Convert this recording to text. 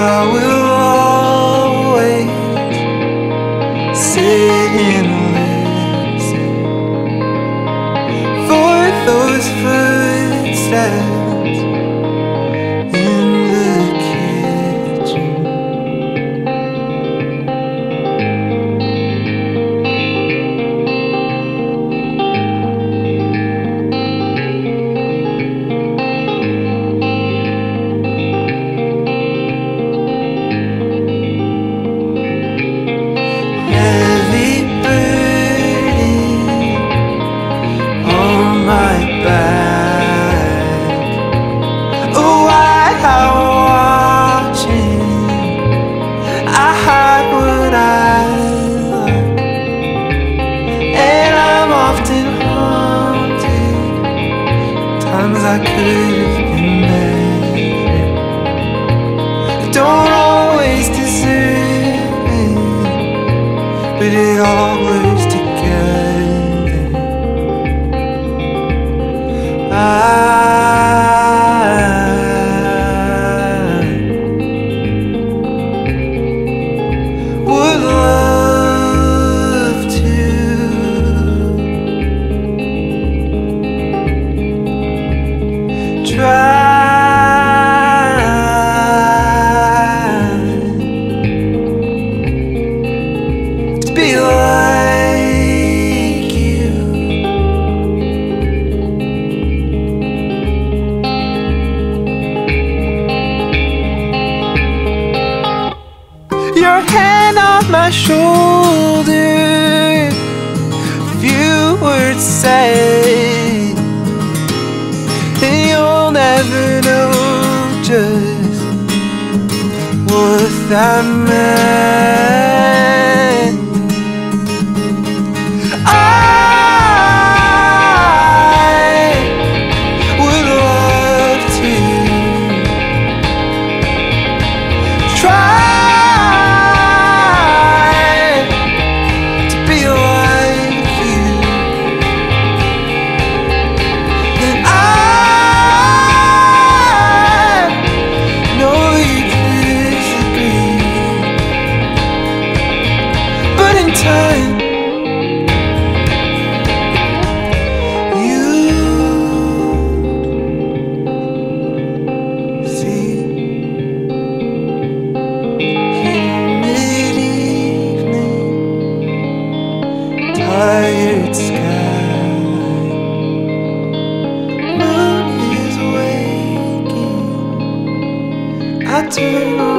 I will always sit and listen for those footsteps I could on my shoulder, few words said, and you'll never know just what that meant. Time. Tired sky. Moon is waking. I turn